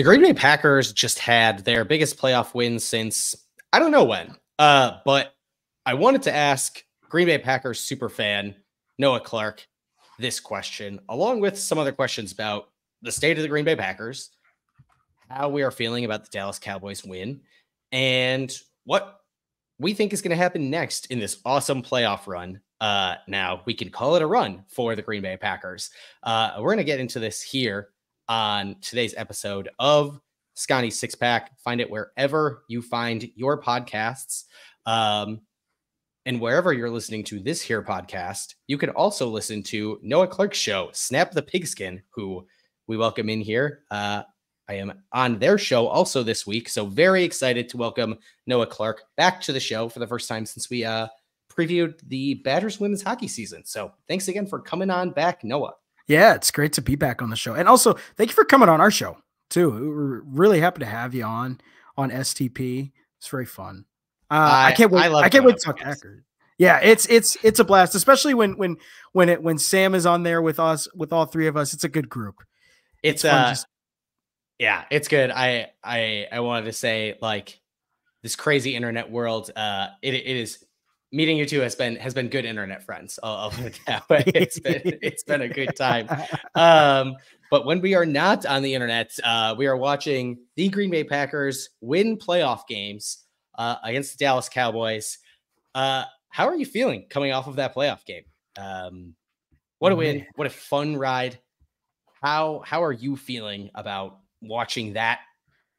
The Green Bay Packers just had their biggest playoff win since I don't know when. Uh, but I wanted to ask Green Bay Packers super fan Noah Clark this question, along with some other questions about the state of the Green Bay Packers, how we are feeling about the Dallas Cowboys win, and what we think is going to happen next in this awesome playoff run. Uh, now we can call it a run for the Green Bay Packers. Uh, we're going to get into this here on today's episode of Sconnie Six Pack. Find it wherever you find your podcasts. Um, and wherever you're listening to this here podcast, you can also listen to Noah Clark's show, Snap the Pigskin, who we welcome in here. Uh, I am on their show also this week. So very excited to welcome Noah Clark back to the show for the first time since we uh, previewed the Badgers women's hockey season. So thanks again for coming on back, Noah. Yeah, it's great to be back on the show. And also, thank you for coming on our show too. We're really happy to have you on on STP. It's very fun. Uh, I, I, can't wait. I, I can't wait to talk Packers. Yeah, it's it's it's a blast, especially when when when it when Sam is on there with us with all three of us. It's a good group. It's, it's uh, just... yeah, it's good. I I I wanted to say like this crazy internet world. Uh, it it is meeting you two has been has been good internet friends. I'll, I'll put it that way. It's been it's been a good time. Um, but when we are not on the internet, uh, we are watching the Green Bay Packers win playoff games uh, against the Dallas Cowboys. Uh, how are you feeling coming off of that playoff game? Um, what a win! What a fun ride! How how are you feeling about watching that?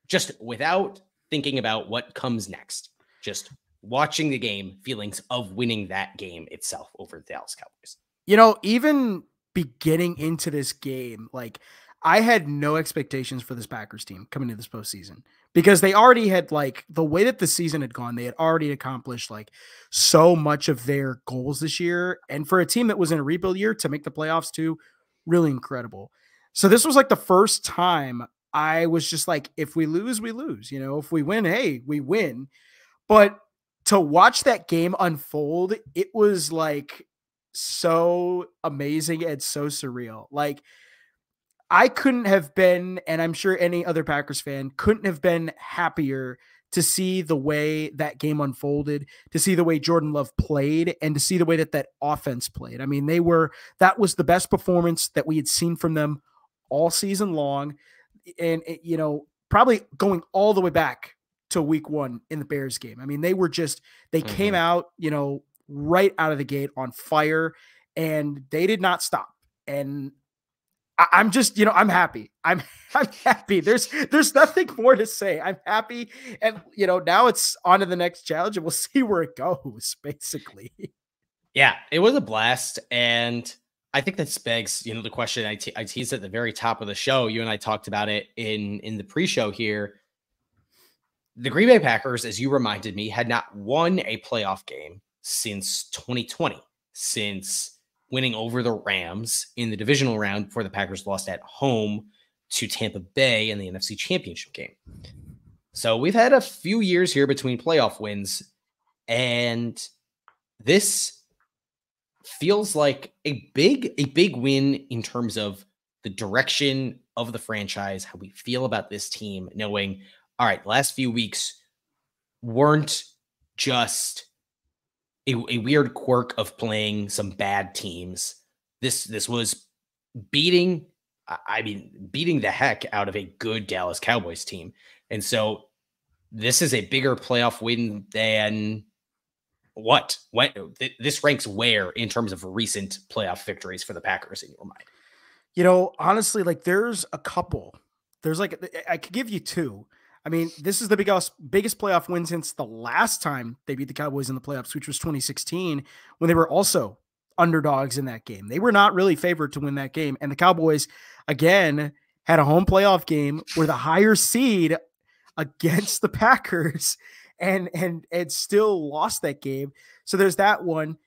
Just without thinking about what comes next, just watching the game, feelings of winning that game itself over the Dallas Cowboys? You know, even beginning into this game, like I had no expectations for this Packers team coming into this postseason because they already had like the way that the season had gone, they had already accomplished like so much of their goals this year. And for a team that was in a rebuild year to make the playoffs too, really incredible. So this was like the first time I was just like, if we lose, we lose. You know, if we win, hey, we win. But to watch that game unfold, it was like so amazing and so surreal. Like I couldn't have been, and I'm sure any other Packers fan couldn't have been happier to see the way that game unfolded, to see the way Jordan Love played, and to see the way that that offense played. I mean, they were that was the best performance that we had seen from them all season long, and you know, probably going all the way back to week one in the Bears game. I mean, they were just, they mm-hmm. came out, you know, right out of the gate on fire and they did not stop. And I, I'm just, you know, I'm happy. I'm I'm happy. There's there's nothing more to say. I'm happy. And you know, now it's on to the next challenge and we'll see where it goes, basically. Yeah, it was a blast. And I think that begs, you know, the question I, te- I teased at the very top of the show. You and I talked about it in in the pre-show here the Green Bay Packers, as you reminded me, had not won a playoff game since 2020, since winning over the Rams in the divisional round before the Packers lost at home to Tampa Bay in the NFC Championship game. So we've had a few years here between playoff wins, and this feels like a big a big win in terms of the direction of the franchise, how we feel about this team, knowing all right, last few weeks weren't just a, a weird quirk of playing some bad teams. This this was beating I mean beating the heck out of a good Dallas Cowboys team. And so this is a bigger playoff win than what? What this ranks where in terms of recent playoff victories for the Packers in your mind? You know, honestly, like there's a couple. There's like I could give you two. I mean, this is the biggest biggest playoff win since the last time they beat the Cowboys in the playoffs, which was 2016, when they were also underdogs in that game. They were not really favored to win that game, and the Cowboys again had a home playoff game where the higher seed against the Packers and and and still lost that game. So there's that one.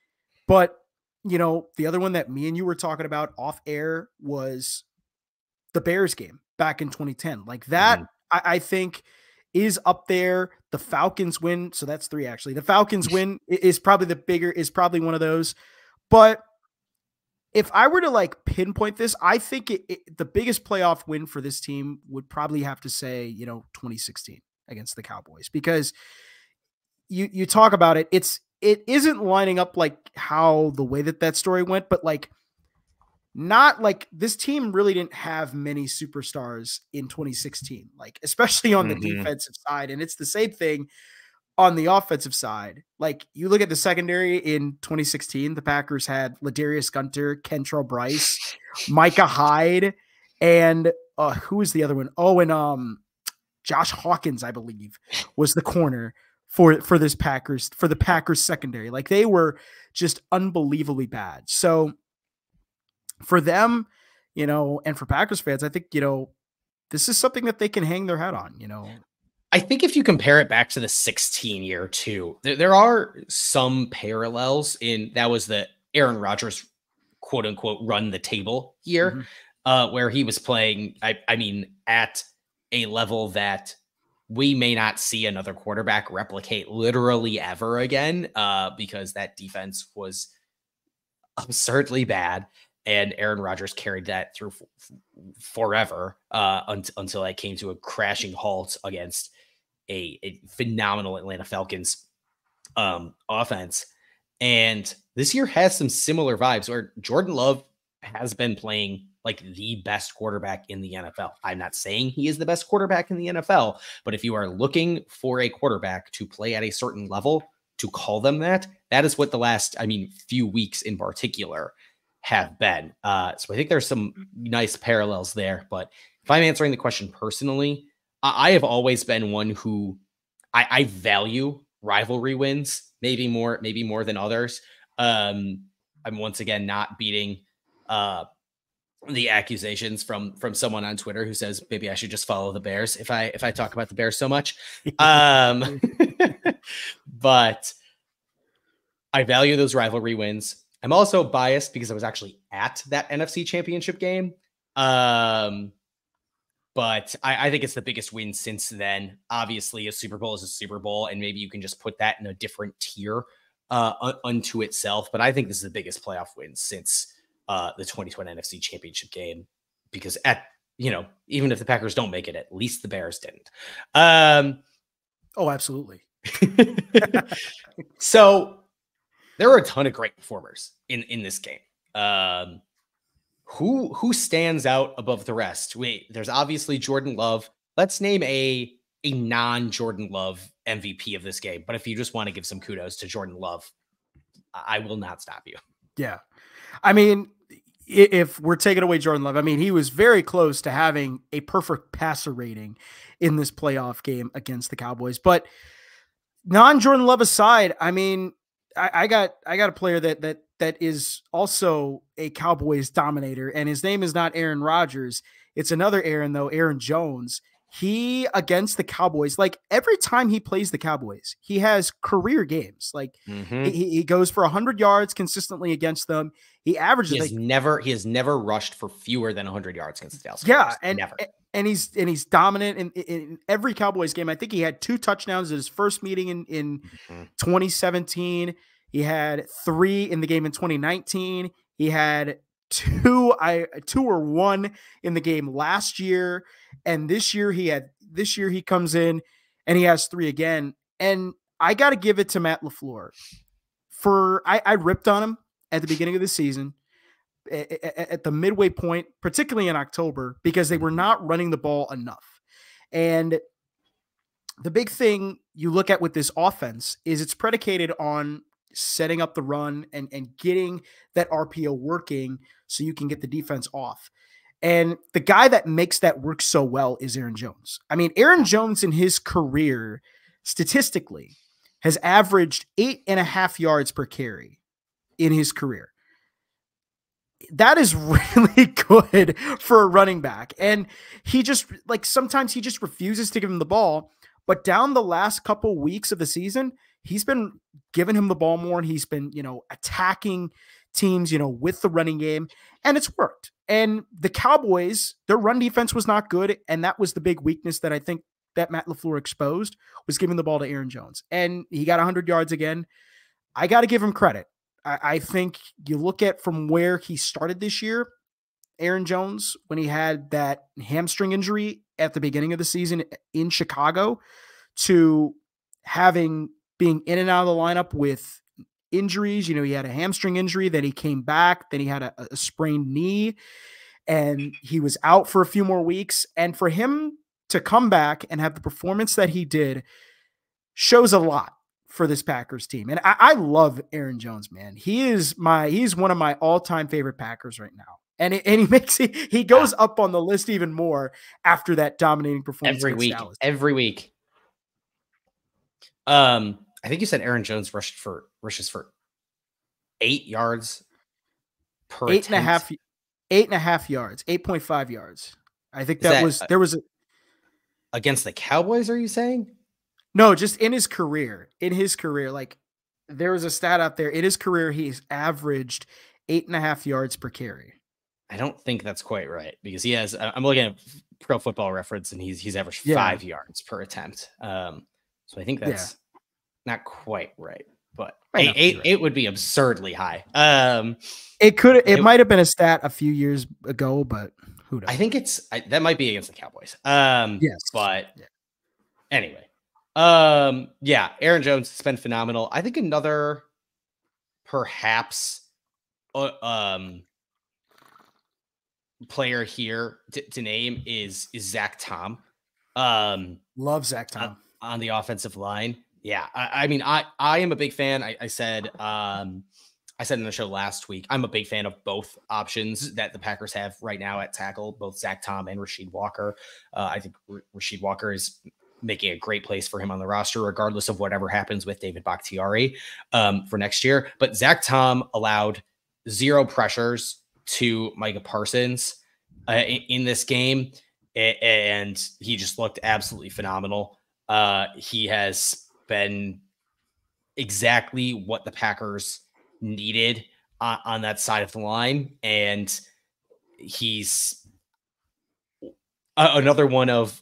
But you know, the other one that me and you were talking about off air was the Bears game back in 2010. Like that mm-hmm. I, I think is up there. The Falcons win, so that's three actually. The Falcons win is probably the bigger, is probably one of those. But if I were to like pinpoint this, I think it, it, the biggest playoff win for this team would probably have to say, you know, 2016 against the Cowboys because you you talk about it, it's it isn't lining up like how the way that that story went, but like not like this team really didn't have many superstars in 2016, like especially on the mm-hmm. defensive side, and it's the same thing on the offensive side, like you look at the secondary in 2016, the Packers had Ladarius Gunter, Kentrell Brice, Micah Hyde, and uh, who was the other one? Oh, and um, Josh Hawkins, I believe, was the corner for for this Packers for the Packers secondary. Like they were just unbelievably bad. So for them, you know, and for Packers fans, I think you know this is something that they can hang their hat on. You know, I think if you compare it back to the 16 year too, there, there are some parallels in that was the Aaron Rodgers quote unquote run the table year, mm-hmm. uh, where he was playing, I, I mean, at a level that we may not see another quarterback replicate literally ever again, uh, because that defense was absurdly bad. And Aaron Rodgers carried that through f- forever uh, un- until it came to a crashing halt against a, a phenomenal Atlanta Falcons um, offense. And this year has some similar vibes where Jordan Love has been playing like the best quarterback in the NFL. I'm not saying he is the best quarterback in the NFL, but if you are looking for a quarterback to play at a certain level, to call them that, that is what the last, I mean, few weeks in particular have been. Uh, so I think there's some nice parallels there. But if I'm answering the question personally, I have always been one who I, I value rivalry wins, maybe more, maybe more than others. Um, I'm once again not beating uh, the accusations from from someone on Twitter who says maybe I should just follow the Bears if I if I talk about the Bears so much. Um, but I value those rivalry wins. I'm also biased because I was actually at that NFC Championship game. Um, but I, I, think it's the biggest win since then. Obviously, a Super Bowl is a Super Bowl, and maybe you can just put that in a different tier uh, unto itself. But I think this is the biggest playoff win since uh, the 2020 NFC Championship game, because at you know, even if the Packers don't make it, at least the Bears didn't. Um, oh, absolutely. so there were a ton of great performers in in this game. Um, who who stands out above the rest? Wait, there's obviously Jordan Love. Let's name a a non Jordan Love MVP of this game. But if you just want to give some kudos to Jordan Love, I will not stop you. Yeah. I mean, if we're taking away Jordan Love, I mean, he was very close to having a perfect passer rating in this playoff game against the Cowboys. But non Jordan Love aside, I mean, I, got I got a player that that that is also a Cowboys dominator, and his name is not Aaron Rodgers. It's another Aaron, though, Aaron Jones. He against the Cowboys, like every time he plays the Cowboys, he has career games. Like mm-hmm. he, he goes for 100 yards consistently against them. He averages. He has like, never he has never rushed for fewer than 100 yards against the Dallas. Yeah, and never. And he's and he's dominant in, in every Cowboys game. I think he had two touchdowns in his first meeting in in mm-hmm. 2017. He had three in the game in 2019. He had two I two or one in the game last year and this year he had this year he comes in and he has three again and I got to give it to Matt LaFleur for I, I ripped on him at the beginning of the season at, at the midway point particularly in October because they were mm-hmm. not running the ball enough and the big thing you look at with this offense is it's predicated on setting up the run and and getting that RPO working so you can get the defense off. And the guy that makes that work so well is Aaron Jones. I mean, Aaron Jones in his career, statistically, has averaged eight and a half yards per carry in his career. That is really good for a running back. And he just, like, sometimes he just refuses to give him the ball. But down the last couple weeks of the season, he's been giving him the ball more and he's been, you know, attacking teams, you know, with the running game, and it's worked. And the Cowboys, their run defense was not good, and that was the big weakness that I think that Matt LaFleur exposed was giving the ball to Aaron Jones. And he got 100 yards again. I got to give him credit. I, I think you look at from where he started this year, Aaron Jones, when he had that hamstring injury at the beginning of the season in Chicago, to having being in and out of the lineup with injuries. You know, he had a hamstring injury, then he came back, then he had a, a sprained knee, and he was out for a few more weeks. And for him to come back and have the performance that he did shows a lot for this Packers team. And I, I love Aaron Jones, man. He is my he's one of my all-time favorite Packers right now. And, it, and he makes he, he goes up on the list even more after that dominating performance every week. Dallas. Every week. Um, I think you said Aaron Jones rushed for rushes for eight yards per eight and a half, eight and a half yards, eight point five yards. I think that, that, was there was a against the Cowboys. Are you saying? No, just in his career. In his career, like there was a stat out there. In his career, he's averaged eight and a half yards per carry. I don't think that's quite right because he has. I'm looking at Pro Football Reference, and he's he's averaged yeah. five yards per attempt. Um, so I think that's. Not quite right, but eight, eight, right. eight, would be absurdly high. Um, it could it, it might have been a stat a few years ago, but who knows? I think it's I, that might be against the Cowboys. Um, yes, but yeah. anyway, um, yeah, Aaron Jones has been phenomenal. I think another perhaps uh, um player here to, to, name is is Zach Tom. Um, love Zach Tom on the offensive line. Yeah, I, I mean, I I am a big fan. I, I said um, I said in the show last week, I'm a big fan of both options that the Packers have right now at tackle, both Zach Tom and Rasheed Walker. Uh, I think R- Rasheed Walker is making a great place for him on the roster, regardless of whatever happens with David Bakhtiari um, for next year. But Zach Tom allowed zero pressures to Micah Parsons uh, in, in, this game, and he just looked absolutely phenomenal. Uh, he has been exactly what the Packers needed on, on that side of the line, and he's a, another one of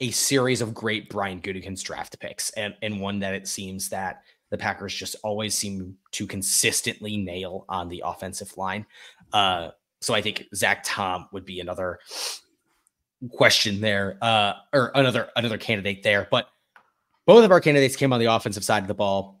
a series of great Brian Gutekunst draft picks, and and one that it seems that the Packers just always seem to consistently nail on the offensive line. Uh, so I think Zach Tom would be another question there, uh, or another another candidate there. But both of our candidates came on the offensive side of the ball.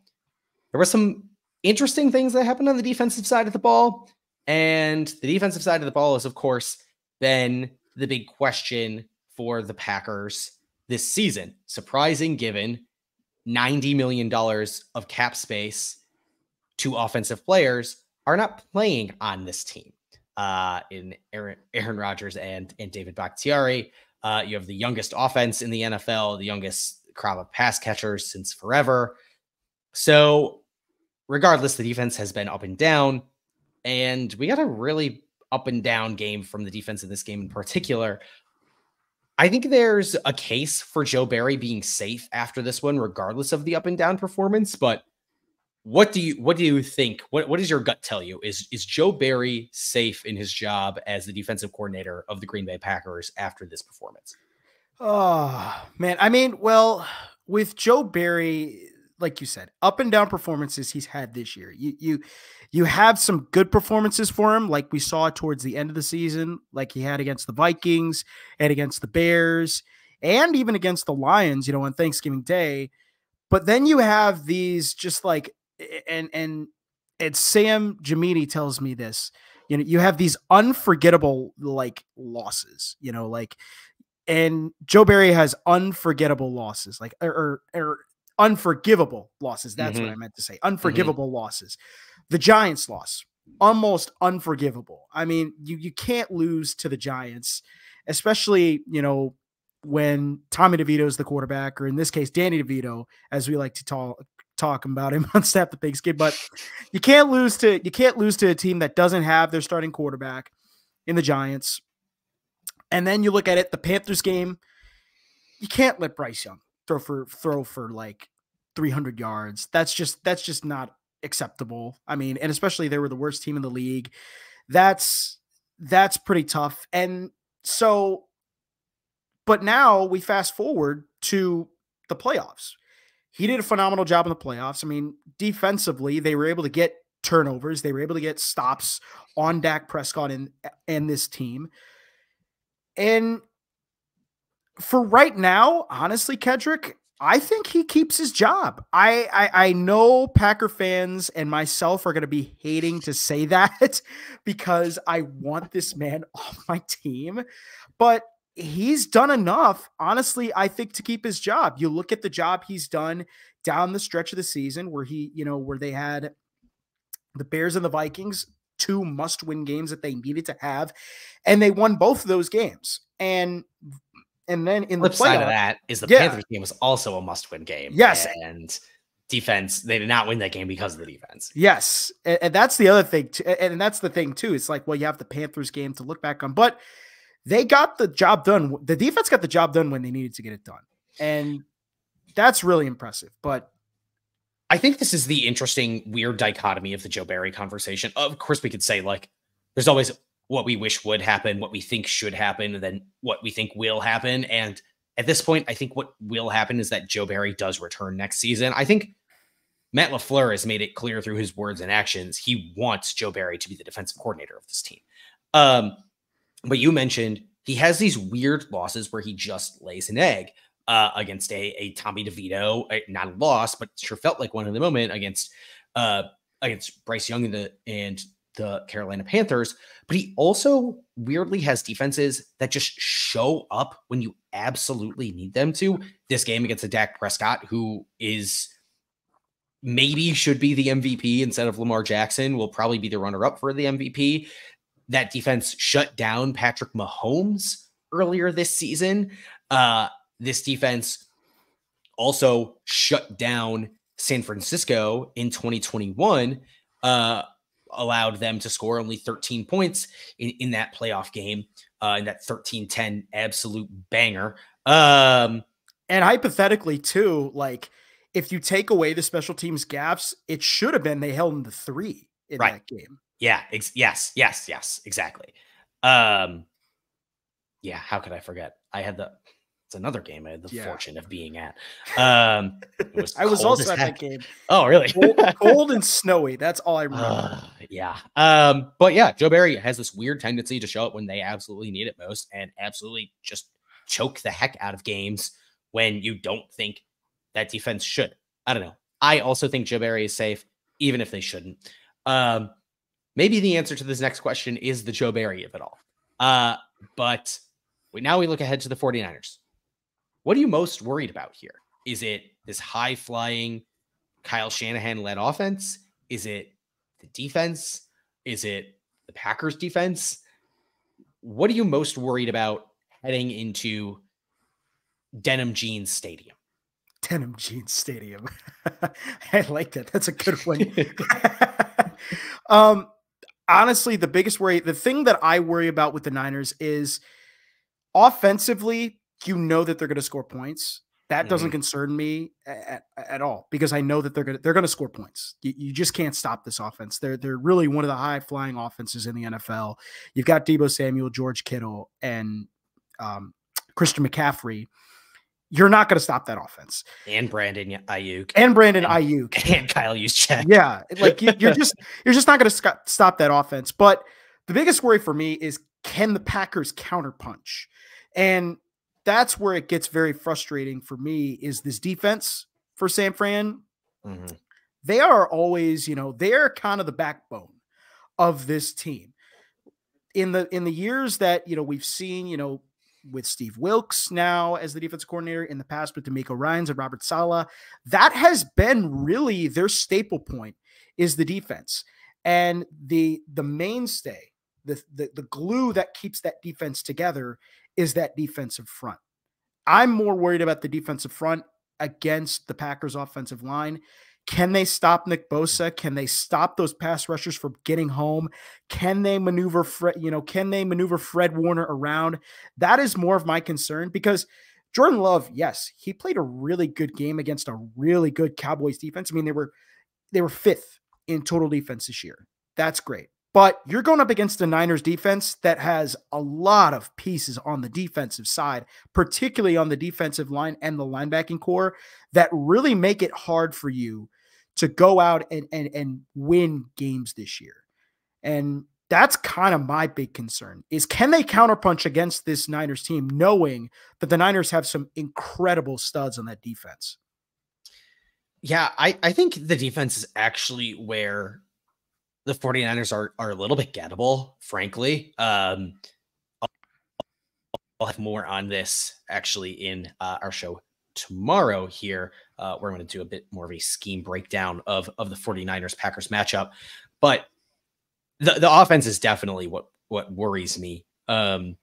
There were some interesting things that happened on the defensive side of the ball, and the defensive side of the ball is, of course, been the big question for the Packers this season. Surprising, given $90 million of cap space to offensive players are not playing on this team uh, in Aaron, Aaron Rodgers and, and David Bakhtiari. Uh, you have the youngest offense in the NFL, the youngest crop of pass catchers since forever. So, regardless, the defense has been up and down. And we got a really up and down game from the defense in this game in particular. I think there's a case for Joe Barry being safe after this one, regardless of the up and down performance. But what do you what do you think? What what does your gut tell you? Is is Joe Barry safe in his job as the defensive coordinator of the Green Bay Packers after this performance? Oh man, I mean, well, with Joe Barry, like you said, up and down performances he's had this year. You you you have some good performances for him, like we saw towards the end of the season, like he had against the Vikings and against the Bears, and even against the Lions, you know, on Thanksgiving Day. But then you have these just like and and and Sam Jamini tells me this. You know, you have these unforgettable like losses. You know, like and Joe Barry has unforgettable losses, like or, or, or unforgivable losses. That's mm-hmm. what I meant to say. Mm-hmm. Unforgivable mm-hmm. losses. The Giants loss, almost unforgivable. I mean, you you can't lose to the Giants, especially you know when Tommy DeVito is the quarterback, or in this case, Danny DeVito, as we like to talk talking about him on Snap the Pigskin, but you can't lose to you can't lose to a team that doesn't have their starting quarterback in the Giants. And then you look at it, the Panthers game, you can't let Bryce Young throw for throw for like 300 yards. That's just that's just not acceptable. I mean, and especially they were the worst team in the league. That's that's pretty tough. And so but now we fast forward to the playoffs he did a phenomenal job in the playoffs. I mean, defensively, they were able to get turnovers. They were able to get stops on Dak Prescott and and this team. And for right now, honestly, Kedrick, I think he keeps his job. I, I, I know Packer fans and myself are going to be hating to say that because I want this man off my team, but he's done enough, honestly, I think to keep his job. You look at the job he's done down the stretch of the season where he, you know, where they had the Bears and the Vikings, two must-win games that they needed to have, and they won both of those games. And and then in Flip the side of that is the Yeah. Panthers game was also a must-win game. Yes. and defense they did not win that game because of the defense. Yes, and, and that's the other thing, too, and that's the thing too. It's like, well, you have the Panthers game to look back on, but they got the job done. The defense got the job done when they needed to get it done, and that's really impressive. But I think this is the interesting, weird dichotomy of the Joe Barry conversation. Of course, we could say like, there's always what we wish would happen, what we think should happen, and then what we think will happen. And at this point, I think what will happen is that Joe Barry does return next season. I think Matt LaFleur has made it clear through his words and actions he wants Joe Barry to be the defensive coordinator of this team. Um, but you mentioned he has these weird losses where he just lays an egg uh, against a, a Tommy DeVito, a, not a loss, but sure felt like one in the moment against uh, against Bryce Young and the and the Carolina Panthers. But he also weirdly has defenses that just show up when you absolutely need them to. This game against the Dak Prescott, who is maybe should be the MVP instead of Lamar Jackson, will probably be the runner up for the MVP. That defense shut down Patrick Mahomes earlier this season. Uh, this defense also shut down San Francisco in 2021, uh, allowed them to score only 13 points in, in that playoff game, uh, in that 13 10 absolute banger. Um, and hypothetically too, like if you take away the special teams gaps, it should have been they held them to three in Right. that game. yeah, ex- yes, yes, yes, exactly. Um, yeah, how could I forget? I had the it's another game I had the Yeah. fortune of being at. Um, was I was also at heck. that game. Oh, really? Cold, cold and snowy. That's all I remember. Uh, yeah. Um, but yeah, Joe Barry has this weird tendency to show up when they absolutely need it most and absolutely just choke the heck out of games when you don't think that defense should. I don't know. I also think Joe Barry is safe, even if they shouldn't. Um, maybe the answer to this next question is the Joe Barry of it all. Uh, but we, now we look ahead to the 49ers. What are you most worried about here? Is it this high flying Kyle Shanahan led offense? Is it the defense? Is it the Packers defense? What are you most worried about heading into Denim Jeans Stadium? Denim Jeans Stadium. I like that. That's a good one. um, honestly, the biggest worry, the thing that I worry about with the Niners is offensively, you know that they're going to score points. That doesn't concern me at, at all because I know that they're going to they're going to score points. You, you just can't stop this offense. They're they're really one of the high flying offenses in the NFL. You've got Deebo Samuel, George Kittle, and um, Christian McCaffrey. You're not going to stop that offense. and Brandon Aiyuk And Brandon And- Aiyuk. and Kyle Juszczyk. Yeah, like you, you're just you're just not going to stop that offense. But the biggest worry for me is can the Packers counterpunch, and that's where it gets very frustrating for me. Is this defense for San Fran? Mhm. They are always, you know, they're kind of the backbone of this team. In the in the years that you know we've seen, you know, with Steve Wilks now as the defense coordinator, in the past with DeMeco Ryans and Robert Saleh, that has been really their staple point is the defense and the the mainstay, the the, the glue that keeps that defense together is that defensive front. I'm more worried about the defensive front against the Packers offensive line. Can they stop Nick Bosa? Can they stop those pass rushers from getting home? Can they maneuver Fred, you know, can they maneuver Fred Warner around? That is more of my concern because Jordan Love, yes, he played a really good game against a really good Cowboys defense. I mean, they were they were fifth in total defense this year. That's great. But you're going up against the Niners defense that has a lot of pieces on the defensive side, particularly on the defensive line and the linebacking core, that really make it hard for you to go out and and, and win games this year. And that's kind of my big concern is can they counterpunch against this Niners team knowing that the Niners have some incredible studs on that defense? Yeah, I, I think the defense is actually where the 49ers are are a little bit gettable, frankly. Um I'll, have more on this actually in uh, our show tomorrow here. Uh, we're going to do a bit more of a scheme breakdown of of the 49ers Packers matchup. But the the offense is definitely what what worries me. Um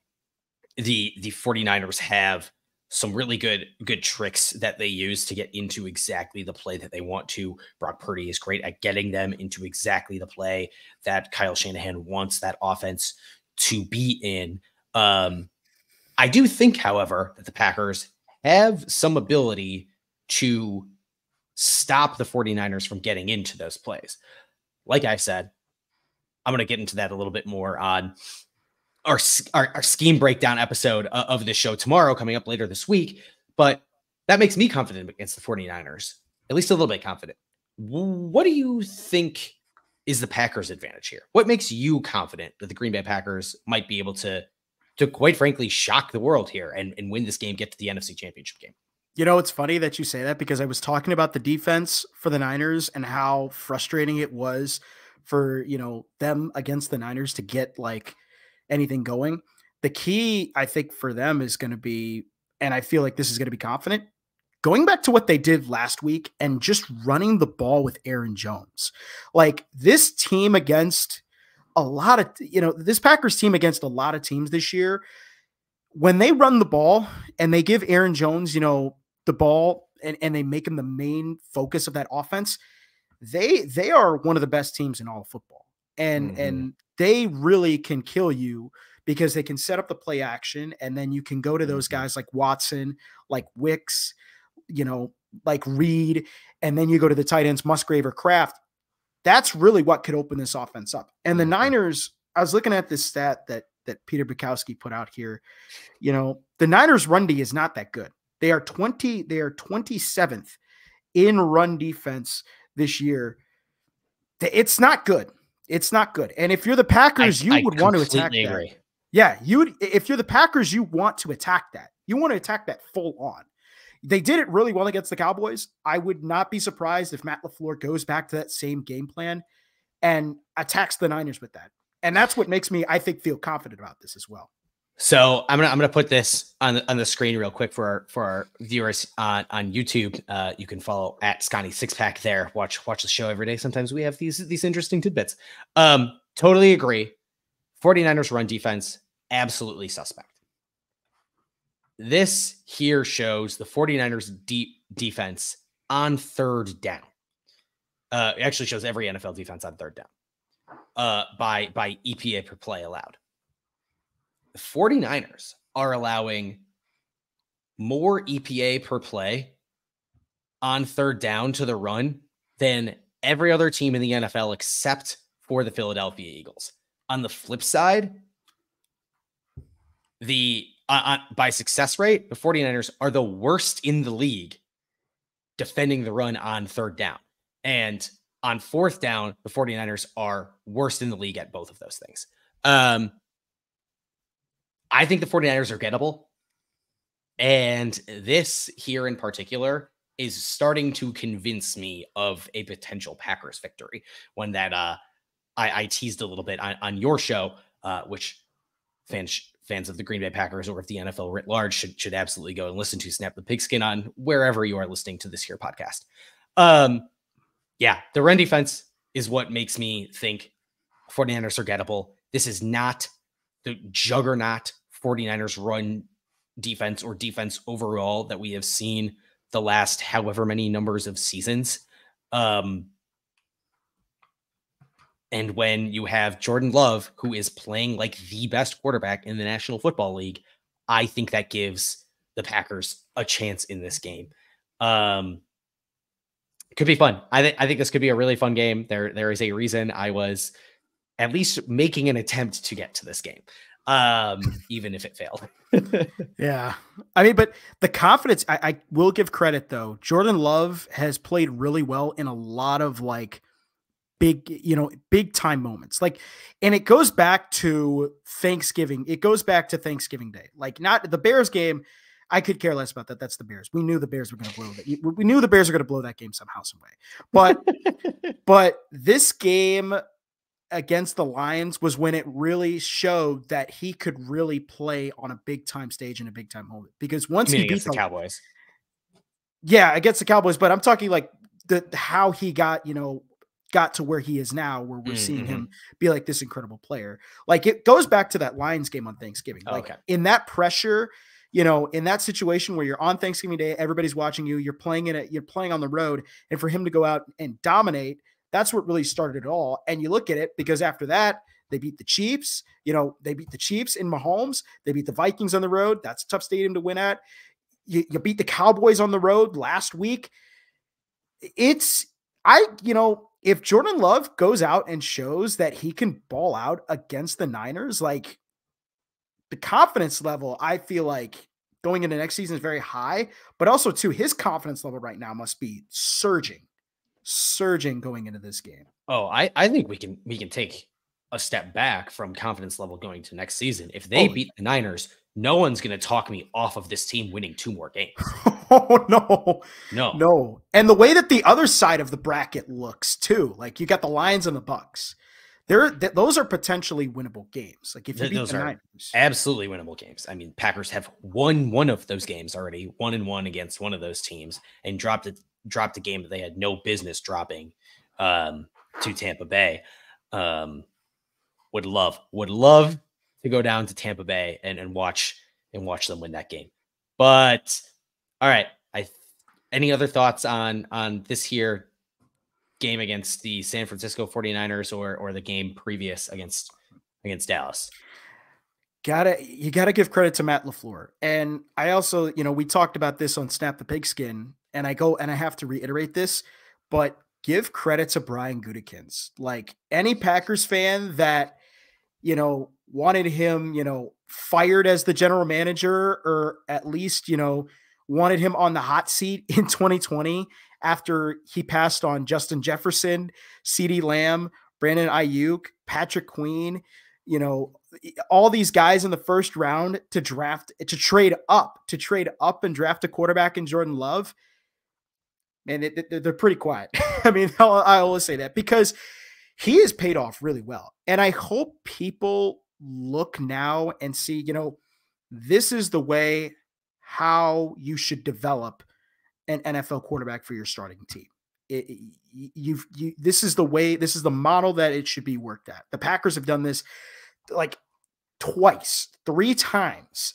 the the 49ers have some really good good tricks that they use to get into exactly the play that they want to. Brock Purdy is great at getting them into exactly the play that Kyle Shanahan wants that offense to be in. Um, I do think, however, that the Packers have some ability to stop the 49ers from getting into those plays. Like I said, I'm going to get into that a little bit more on our, our, our scheme breakdown episode uh, of this show tomorrow, coming up later this week. But that makes me confident against the 49ers, at least a little bit confident. What do you think is the Packers' advantage here? What makes you confident that the Green Bay Packers might be able to, to quite frankly, shock the world here and, and win this game, get to the NFC Championship game? You know, it's funny that you say that because I was talking about the defense for the Niners and how frustrating it was for, you know, them against the Niners to get like anything going. The key, I think, for them is going to be, and I feel like this is going to be confident, going back to what they did last week and just running the ball with Aaron Jones. Like this team against a lot of, you know, this Packers team against a lot of teams this year, when they run the ball and they give Aaron Jones, you know, the ball and, and they make him the main focus of that offense, they they are one of the best teams in all of football. And mm-hmm. and they really can kill you because they can set up the play action and then you can go to those mm-hmm. guys like Watson, like Wicks, you know, like Reed, and then you go to the tight ends Musgrave or Kraft. That's really what could open this offense up. And the mm-hmm. Niners, I was looking at this stat that that Peter Bukowski put out here. You know, the Niners run D is not that good. They are 20, they are 27th in run defense this year. It's not good. It's not good. And if you're the Packers, I, you I would want to attack agree. that. Yeah, you would. If you're the Packers, you want to attack that. You want to attack that full on. They did it really well against the Cowboys. I would not be surprised if Matt LaFleur goes back to that same game plan and attacks the Niners with that. And that's what makes me, I think, feel confident about this as well. So I'm gonna I'm gonna put this on the, on the screen real quick for our for our viewers on on YouTube. Uh, you can follow at Sconnie Six Pack there. Watch watch the show every day. Sometimes we have these these interesting tidbits. Um, totally agree. 49ers run defense absolutely suspect. This here shows the 49ers deep defense on third down. Uh, it actually shows every NFL defense on third down. Uh, by by EPA per play allowed the 49ers are allowing more EPA per play on third down to the run than every other team in the NFL except for the Philadelphia Eagles. On the flip side, the uh, uh, by success rate, the 49ers are the worst in the league defending the run on third down. And on fourth down, the 49ers are worst in the league at both of those things. Um, I think the 49ers are gettable. And this here in particular is starting to convince me of a potential Packers victory. One that uh, I, I teased a little bit on, on your show, uh, which fans fans of the Green Bay Packers or of the NFL writ large should should absolutely go and listen to Snap the Pigskin on wherever you are listening to this here podcast. Um, yeah, the run defense is what makes me think 49ers are gettable. This is not the juggernaut 49ers run defense or defense overall that we have seen the last however many numbers of seasons. Um, and when you have Jordan Love, who is playing like the best quarterback in the National Football League, I think that gives the Packers a chance in this game. Um, could be fun. I think I think this could be a really fun game. There there is a reason I was at least making an attempt to get to this game um, even if it failed. yeah. I mean, but the confidence, I, I will give credit though. Jordan Love has played really well in a lot of like big, you know, big time moments. Like, and it goes back to Thanksgiving. It goes back to Thanksgiving Day. Like, not the Bears game. I could care less about that. That's the Bears. We knew the Bears were going to blow that. We knew the Bears were going to blow that game somehow, some way. But, but this game against the Lions was when it really showed that he could really play on a big time stage in a big time moment. Because once he beat the, the Cowboys, yeah, against the Cowboys, but I'm talking like the how he got you know got to where he is now, where we're mm-hmm. seeing him be like this incredible player. Like it goes back to that Lions game on Thanksgiving. Like okay. in that pressure, you know, in that situation where you're on Thanksgiving Day, everybody's watching you, you're playing in it, you're playing on the road, and for him to go out and dominate that's what really started it all. And you look at it because after that, they beat the Chiefs. You know, they beat the Chiefs in Mahomes. They beat the Vikings on the road. That's a tough stadium to win at. You, you beat the Cowboys on the road last week. It's, I, you know, if Jordan Love goes out and shows that he can ball out against the Niners, like the confidence level, I feel like going into next season is very high, but also too, his confidence level right now must be surging surging going into this game. Oh, I, I think we can we can take a step back from confidence level going to next season. If they oh. beat the Niners, no one's going to talk me off of this team winning two more games. oh no. No. No. And the way that the other side of the bracket looks too. Like you got the Lions and the Bucs. There th- those are potentially winnable games. Like if you Th- beat the Niners. Absolutely winnable games. I mean, Packers have won one of those games already, one and one against one of those teams and dropped it dropped a game that they had no business dropping um, to Tampa Bay. Um, would love would love to go down to Tampa Bay and, and watch and watch them win that game. But all right, I any other thoughts on on this here game against the San Francisco 49ers or or the game previous against against Dallas? Gotta you gotta give credit to Matt LaFleur. And I also, you know, we talked about this on Snap the Pigskin and I go and I have to reiterate this, but give credit to Brian Gutekunst. Like any Packers fan that you know wanted him, you know, fired as the general manager or at least, you know, wanted him on the hot seat in 2020 after he passed on Justin Jefferson, CeeDee Lamb, Brandon Aiyuk, Patrick Queen, you know, all these guys in the first round to draft to trade up, to trade up and draft a quarterback in Jordan Love and it, it, they're pretty quiet. I mean, I always say that because he is paid off really well. And I hope people look now and see, you know, this is the way how you should develop an NFL quarterback for your starting team. It, you've you, this is the way this is the model that it should be worked at. The Packers have done this like twice, three times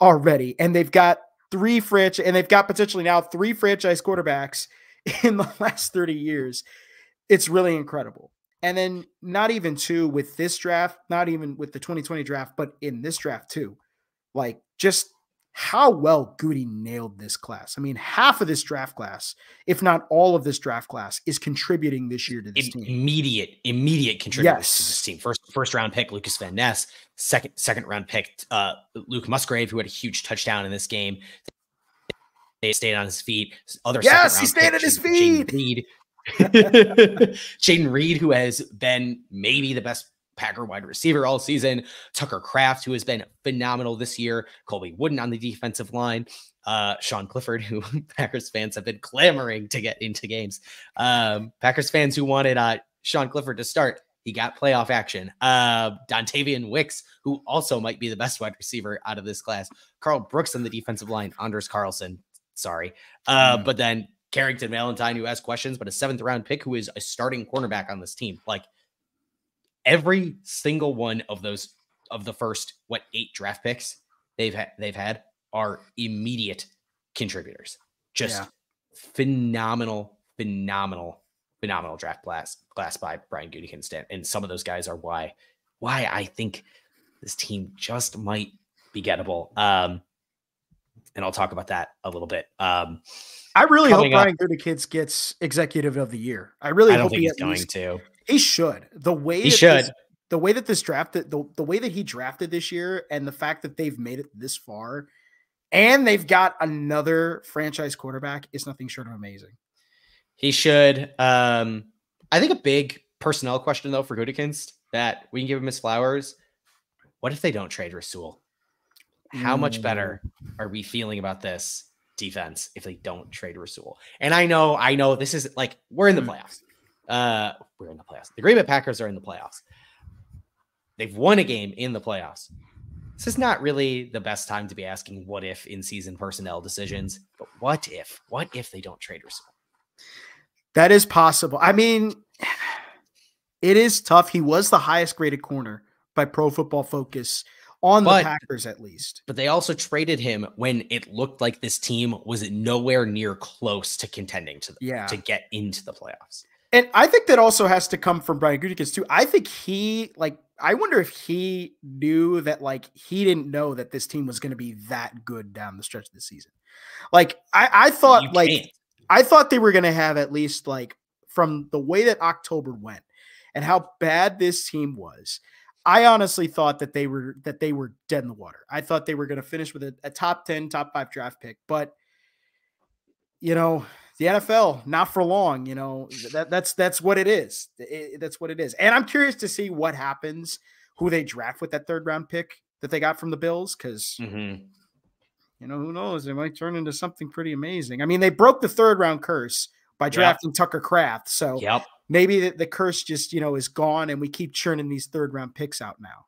already, and they've got three franchise, and they've got potentially now three franchise quarterbacks in the last 30 years. It's really incredible. And then not even two with this draft, not even with the 2020 draft, but in this draft too. Like just how well Goody nailed this class. I mean, half of this draft class, if not all of this draft class, is contributing this year to this team. Immediate, immediate contributors yes. to this team. First, first round pick Lucas Van Ness. Second, second round pick uh, Luke Musgrave, who had a huge touchdown in this game. They stayed on his feet. Other yes, he stayed on his feet. reed Jayden Reed, who has been maybe the best Packer wide receiver all season. Tucker Kraft, who has been phenomenal this year. Colby Wooden on the defensive line. Uh, Sean Clifford, who Packers fans have been clamoring to get into games. Um, Packers fans who wanted uh, Sean Clifford to start. He got playoff action. Uh, Dontayvion Wicks, who also might be the best wide receiver out of this class. Karl Brooks on the defensive line. Anders Carlson. Sorry. Uh, mm. But then Carrington Valentine, who has questions, but a seventh round pick who is a starting cornerback on this team. Like every single one of those of the first what eight draft picks they've had they've had are immediate contributors. Just yeah. phenomenal, phenomenal, phenomenal draft class class by Brian Gutekunst, and some of those guys are why why I think this team just might be gettable. Um, and I'll talk about that a little bit. Um, I really hope Brian Gutekunst gets executive of the year. I really I hope he he's going least, to. He should. The way he should. This, the way that this drafted, the, the way that he drafted this year, and the fact that they've made it this far, and they've got another franchise quarterback, is nothing short of amazing. He should. Um, I think a big personnel question though for Gutekunst that we can give him his flowers. What if they don't trade Rasul? How much better Mm. are we feeling about this defense if they don't trade Rasul? And I know, I know this is like we're in the Mm. playoffs. Uh, we're in the playoffs. The Green Bay Packers are in the playoffs. They've won a game in the playoffs. This is not really the best time to be asking what if in season personnel decisions, but what if? What if they don't trade Rasul? That is possible. I mean, it is tough. He was the highest graded corner by Pro Football Focus on the Packers, at least. But they also traded him when it looked like this team was nowhere near close to contending to the, Yeah. to get into the playoffs. And I think that also has to come from Brian Gutekunst too. I think he like I wonder if he knew that like he didn't know that this team was going to be that good down the stretch of the season. Like I, I thought You like can't. I thought they were going to have at least like from the way that October went and how bad this team was. I honestly thought that they were that they were dead in the water. I thought they were going to finish with a, a top 10, top 5 draft pick, but you know, the NFL not for long, you know. That that's that's what it is. It- that's what it is. And I'm curious to see what happens who they draft with that third round pick that they got from the Bills cuz Mhm. you know, who knows? It might turn into something pretty amazing. I mean, they broke the third round curse by drafting Tucker Kraft. So Yep. maybe the, the curse just, you know, is gone and we keep churning these third round picks out now.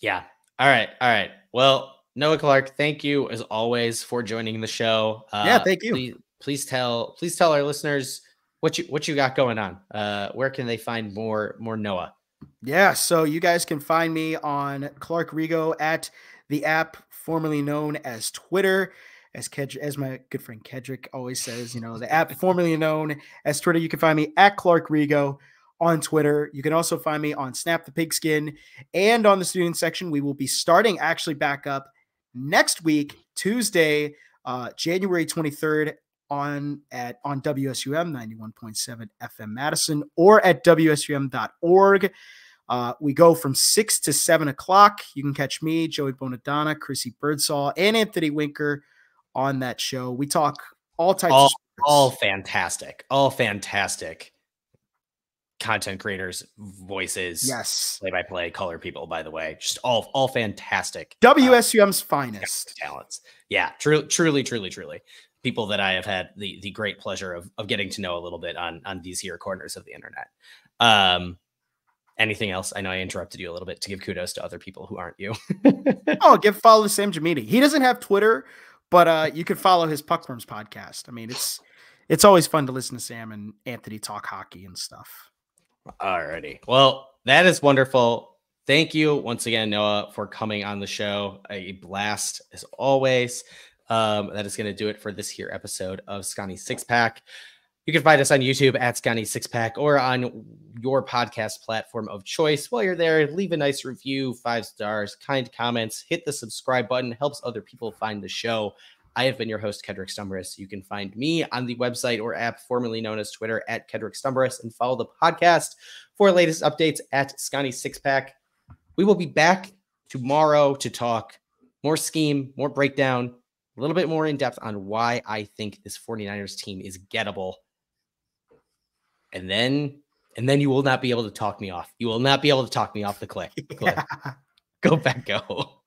Yeah. All right. All right. Well, Noah Clark, thank you as always for joining the show. Uh, Yeah, thank you. Please, please tell please tell our listeners what you what you got going on. Uh, where can they find more more Noah? Yeah. So you guys can find me on Clark Rigo at the app formerly known as Twitter. As Ked- as my good friend Kedrick always says, you know, the app formerly known as Twitter. You can find me at Clark Rigo on Twitter. You can also find me on Snap the Pigskin and on the student section. We will be starting actually back up next week, Tuesday, uh, January 23rd on at on WSUM 91.7 FM Madison or at WSUM.org. Uh, we go from six to seven o'clock. You can catch me, Joey Bonadonna, Chrissy Birdsall, and Anthony Winker on that show. We talk all types All-. All fantastic. All fantastic content creators, voices, yes. play by play, color people, by the way. Just all all fantastic. WSUM's finest. talents. Yeah, truly, truly, truly, truly. People that I have had the the great pleasure of of getting to know a little bit on on these here corners of the internet. Um, anything else? I know I interrupted you a little bit to give kudos to other people who aren't you. Oh, give follow Sam Jamidi. He doesn't have Twitter, but uh, you can follow his Puckworms podcast. I mean, it's it's always fun to listen to Sam and Anthony talk hockey and stuff. Alrighty. Well, that is wonderful. Thank you once again, Noah, for coming on the show. A blast as always. Um, that is going to do it for this here episode of Sconnie Six Pack. You can find us on YouTube at Sconnie Six Pack or on your podcast platform of choice. While you're there, leave a nice review, five stars, kind comments, hit the subscribe button, helps other people find the show. I have been your host, Kedrick Stumbris. You can find me on the website or app formerly known as Twitter at Kedrick Stumbris and follow the podcast for latest updates at Sconnie Six Pack. We will be back tomorrow to talk more scheme, more breakdown, a little bit more in depth on why I think this 49ers team is gettable. And then and then you will not be able to talk me off. You will not be able to talk me off the cliff. Yeah. Go back go.